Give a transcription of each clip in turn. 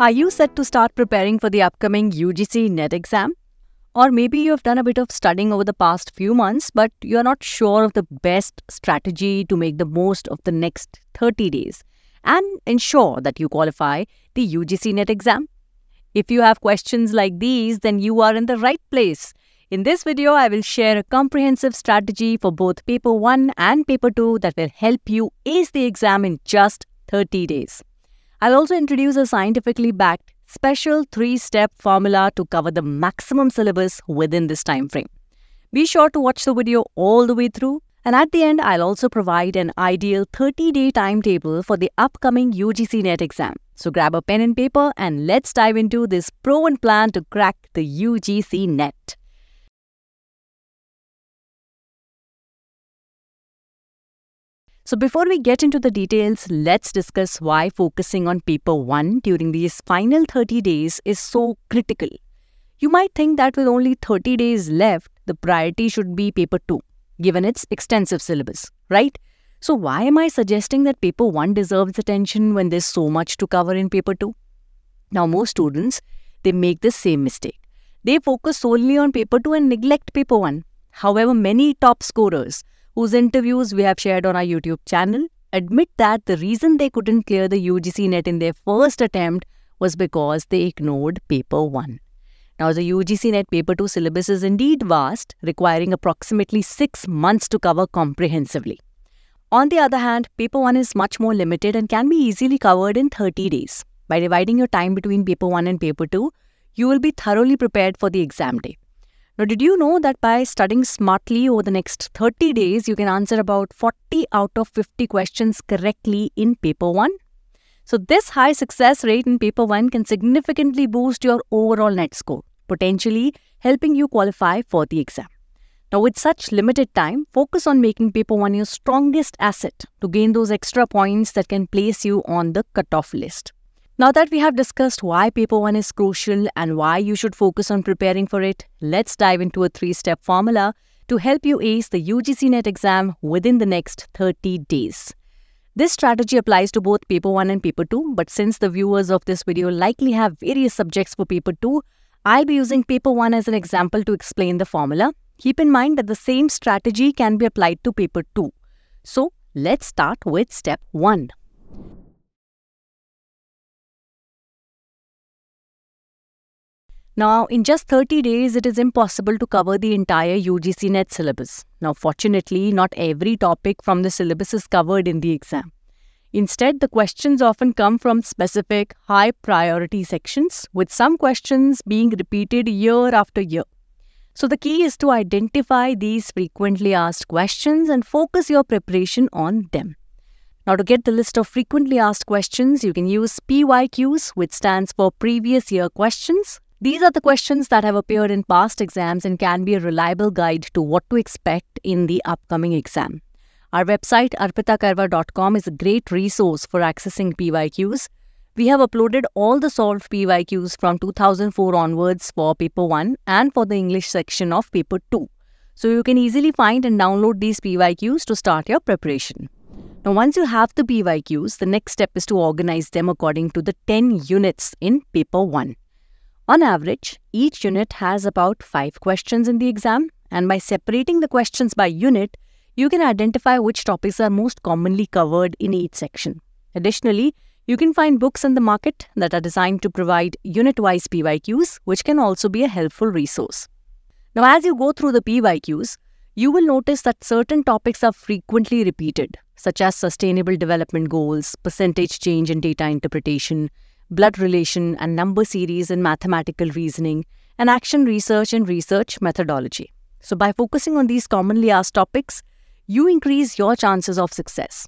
Are you set to start preparing for the upcoming UGC NET exam? Or maybe you have done a bit of studying over the past few months, but you're not sure of the best strategy to make the most of the next 30 days and ensure that you qualify the UGC NET exam. If you have questions like these, then you are in the right place. In this video, I will share a comprehensive strategy for both Paper 1 and Paper 2 that will help you ace the exam in just 30 days. I'll also introduce a scientifically backed special three-step formula to cover the maximum syllabus within this time frame. Be sure to watch the video all the way through and at the end, I'll also provide an ideal 30-day timetable for the upcoming UGC NET exam. So grab a pen and paper and let's dive into this proven plan to crack the UGC NET. So before we get into the details, let's discuss why focusing on paper 1 during these final 30 days is so critical. You might think that with only 30 days left, the priority should be paper 2 given its extensive syllabus, right? So why am I suggesting that paper 1 deserves attention when there's so much to cover in paper 2? Now most students, they make the same mistake. They focus solely on paper 2 and neglect paper 1. However, many top scorers whose interviews we have shared on our YouTube channel admit that the reason they couldn't clear the UGC NET in their first attempt was because they ignored paper 1. Now, the UGC NET Paper 2 syllabus is indeed vast, requiring approximately 6 months to cover comprehensively. On the other hand, Paper 1 is much more limited and can be easily covered in 30 days. By dividing your time between Paper 1 and Paper 2, you will be thoroughly prepared for the exam day. Now, did you know that by studying smartly over the next 30 days, you can answer about 40 out of 50 questions correctly in Paper 1? So this high success rate in paper 1 can significantly boost your overall net score, potentially helping you qualify for the exam. Now with such limited time, focus on making paper 1 your strongest asset to gain those extra points that can place you on the cutoff list. Now that we have discussed why paper 1 is crucial and why you should focus on preparing for it, let's dive into a three-step formula to help you ace the UGC NET exam within the next 30 days. This strategy applies to both paper 1 and paper 2, but since the viewers of this video likely have various subjects for paper 2, I'll be using paper 1 as an example to explain the formula. Keep in mind that the same strategy can be applied to paper 2. So, let's start with step 1. Now, in just 30 days, it is impossible to cover the entire UGC NET syllabus. Now, fortunately, not every topic from the syllabus is covered in the exam. Instead, the questions often come from specific high priority sections, with some questions being repeated year after year. So, the key is to identify these frequently asked questions and focus your preparation on them. Now, to get the list of frequently asked questions, you can use PYQs, which stands for Previous Year Questions, these are the questions that have appeared in past exams and can be a reliable guide to what to expect in the upcoming exam. Our website arpitakarwa.com is a great resource for accessing PYQs. We have uploaded all the solved PYQs from 2004 onwards for paper 1 and for the English section of paper 2. So you can easily find and download these PYQs to start your preparation. Now once you have the PYQs, the next step is to organize them according to the 10 units in paper 1. On average, each unit has about 5 questions in the exam and by separating the questions by unit, you can identify which topics are most commonly covered in each section. Additionally, you can find books in the market that are designed to provide unit-wise PYQs, which can also be a helpful resource. Now, as you go through the PYQs, you will notice that certain topics are frequently repeated, such as sustainable development goals, percentage change in data interpretation, blood relation and number series in mathematical reasoning, and action research and research methodology. So, by focusing on these commonly asked topics, you increase your chances of success.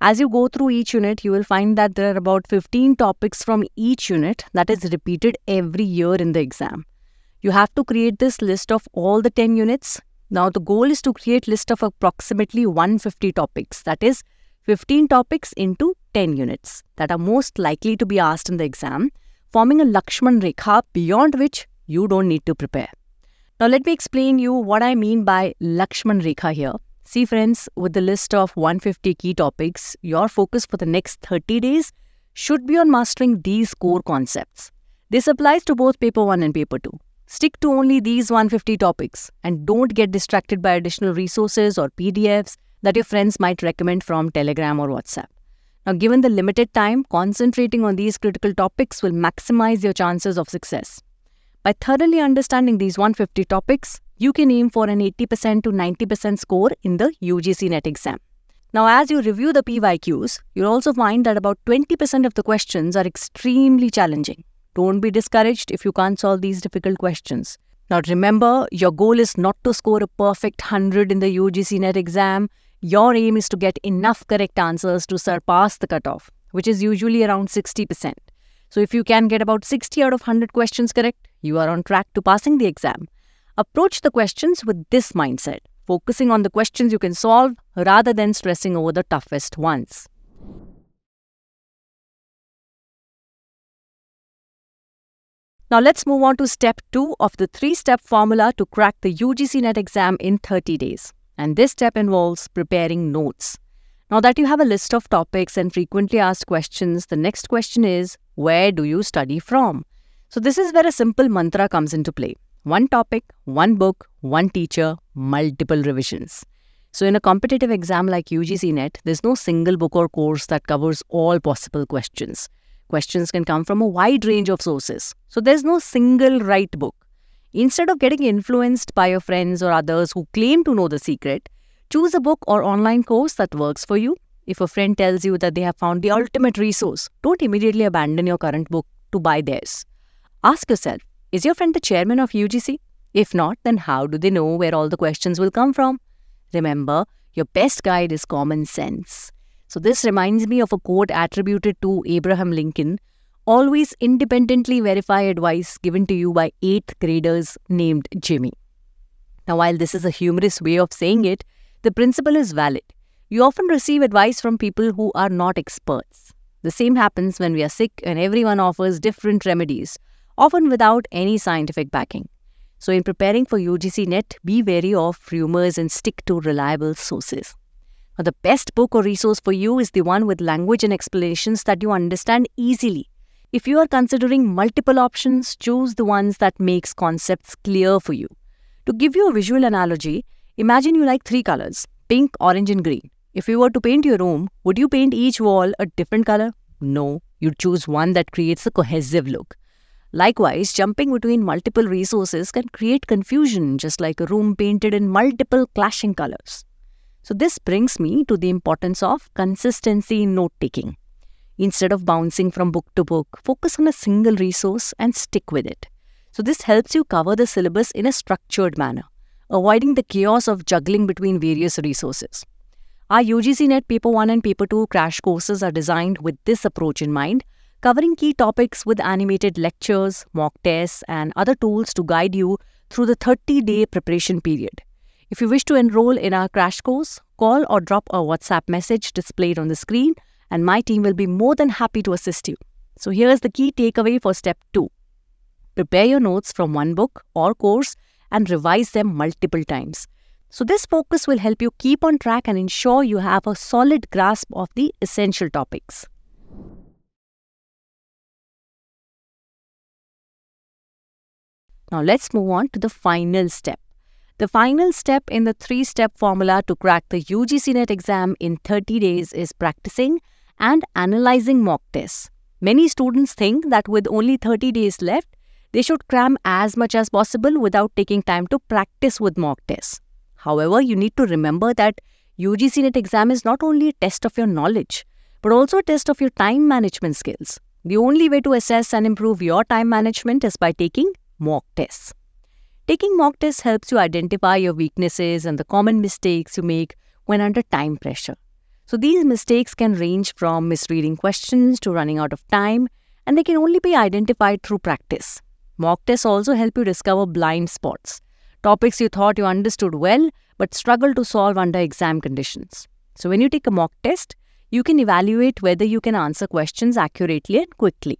As you go through each unit, you will find that there are about 15 topics from each unit that is repeated every year in the exam. You have to create this list of all the 10 units. Now, the goal is to create list of approximately 150 topics. That is, 15 topics into 10 units that are most likely to be asked in the exam, forming a Lakshman Rekha beyond which you don't need to prepare. Now let me explain you what I mean by Lakshman Rekha here. See friends, with the list of 150 key topics, your focus for the next 30 days should be on mastering these core concepts. This applies to both paper 1 and paper 2. Stick to only these 150 topics and don't get distracted by additional resources or PDFs that your friends might recommend from Telegram or WhatsApp. Now, given the limited time, concentrating on these critical topics will maximize your chances of success. By thoroughly understanding these 150 topics, you can aim for an 80% to 90% score in the UGC NET exam. Now, as you review the PYQs, you'll also find that about 20% of the questions are extremely challenging. Don't be discouraged if you can't solve these difficult questions. Now, remember, your goal is not to score a perfect 100 in the UGC NET exam. Your aim is to get enough correct answers to surpass the cutoff, which is usually around 60%. So, if you can get about 60 out of 100 questions correct, you are on track to passing the exam. Approach the questions with this mindset, focusing on the questions you can solve rather than stressing over the toughest ones. Now let's move on to step 2 of the 3-step formula to crack the UGC NET exam in 30 days. And this step involves preparing notes. Now that you have a list of topics and frequently asked questions, the next question is, where do you study from? So this is where a simple mantra comes into play. One topic, one book, one teacher, multiple revisions. So in a competitive exam like UGC NET, there's no single book or course that covers all possible questions. Questions can come from a wide range of sources. So there's no single right book. Instead of getting influenced by your friends or others who claim to know the secret, choose a book or online course that works for you. If a friend tells you that they have found the ultimate resource, don't immediately abandon your current book to buy theirs. Ask yourself, is your friend the chairman of UGC? If not, then how do they know where all the questions will come from? Remember, your best guide is common sense. So, this reminds me of a quote attributed to Abraham Lincoln always independently verify advice given to you by eighth graders named Jimmy. Now, while this is a humorous way of saying it, the principle is valid. You often receive advice from people who are not experts. The same happens when we are sick and everyone offers different remedies, often without any scientific backing. So, in preparing for UGC NET, be wary of rumors and stick to reliable sources. Now, the best book or resource for you is the one with language and explanations that you understand easily. If you are considering multiple options, choose the ones that makes concepts clear for you. To give you a visual analogy, imagine you like three colors, pink, orange and green. If you were to paint your room, would you paint each wall a different color? No, you'd choose one that creates a cohesive look. Likewise, jumping between multiple resources can create confusion, just like a room painted in multiple clashing colors. So, this brings me to the importance of consistency in note taking. Instead of bouncing from book to book, focus on a single resource and stick with it. So, this helps you cover the syllabus in a structured manner, avoiding the chaos of juggling between various resources. Our UGC NET Paper 1 and Paper 2 crash courses are designed with this approach in mind, covering key topics with animated lectures, mock tests, and other tools to guide you through the 30 day preparation period. If you wish to enroll in our crash course, call or drop a WhatsApp message displayed on the screen, and my team will be more than happy to assist you. So, here's the key takeaway for step 2 prepare your notes from one book or course and revise them multiple times. So, this focus will help you keep on track and ensure you have a solid grasp of the essential topics. Now, let's move on to the final step the final step in the three step formula to crack the UGC NET exam in 30 days is practicing and analyzing mock tests. Many students think that with only 30 days left, they should cram as much as possible without taking time to practice with mock tests. However, you need to remember that UGC NET exam is not only a test of your knowledge, but also a test of your time management skills. The only way to assess and improve your time management is by taking mock tests. Taking mock tests helps you identify your weaknesses and the common mistakes you make when under time pressure. So these mistakes can range from misreading questions to running out of time, and they can only be identified through practice. Mock tests also help you discover blind spots, topics you thought you understood well but struggle to solve under exam conditions. So when you take a mock test, you can evaluate whether you can answer questions accurately and quickly.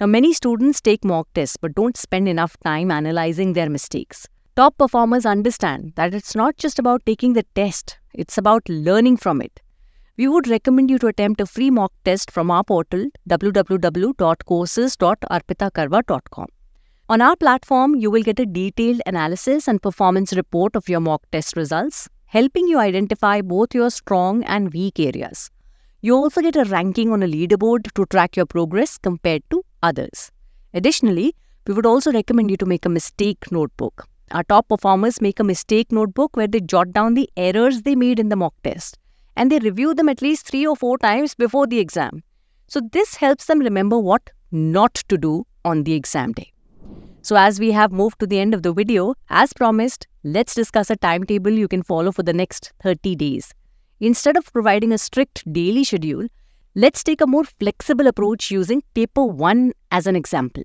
Now, many students take mock tests but don't spend enough time analyzing their mistakes. Top performers understand that it's not just about taking the test, it's about learning from it. We would recommend you to attempt a free mock test from our portal www.courses.arpitakarwa.com. On our platform, you will get a detailed analysis and performance report of your mock test results, helping you identify both your strong and weak areas. You also get a ranking on a leaderboard to track your progress compared to others. Additionally, we would also recommend you to make a mistake notebook. Our top performers make a mistake notebook where they jot down the errors they made in the mock test and they review them at least three or four times before the exam. So, this helps them remember what not to do on the exam day. So, as we have moved to the end of the video, as promised, let's discuss a timetable you can follow for the next 30 days. Instead of providing a strict daily schedule, let's take a more flexible approach using paper 1 as an example.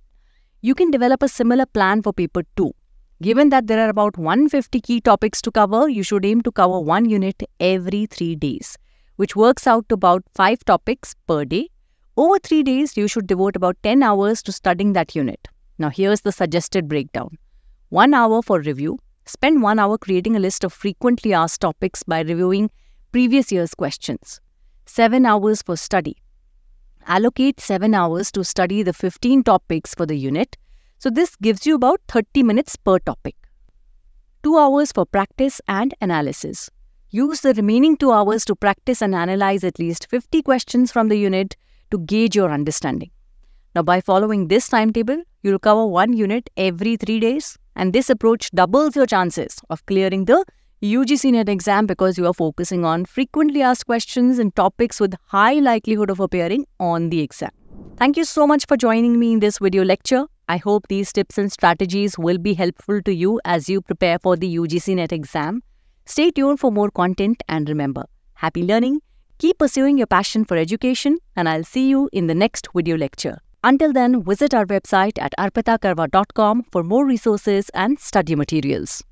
You can develop a similar plan for paper 2. Given that there are about 150 key topics to cover, you should aim to cover one unit every three days, which works out to about five topics per day. Over three days, you should devote about 10 hours to studying that unit. Now, here's the suggested breakdown one hour for review. Spend one hour creating a list of frequently asked topics by reviewing previous year's questions. Seven hours for study. Allocate seven hours to study the 15 topics for the unit so this gives you about 30 minutes per topic. 2 hours for practice and analysis. Use the remaining 2 hours to practice and analyze at least 50 questions from the unit to gauge your understanding. Now, by following this timetable, you'll cover one unit every 3 days, and this approach doubles your chances of clearing the UGC NET exam because you are focusing on frequently asked questions and topics with high likelihood of appearing on the exam. Thank you so much for joining me in this video lecture. I hope these tips and strategies will be helpful to you as you prepare for the UGC NET exam. Stay tuned for more content and remember, happy learning, keep pursuing your passion for education, and I'll see you in the next video lecture. Until then, visit our website at arpitakarwa.com for more resources and study materials.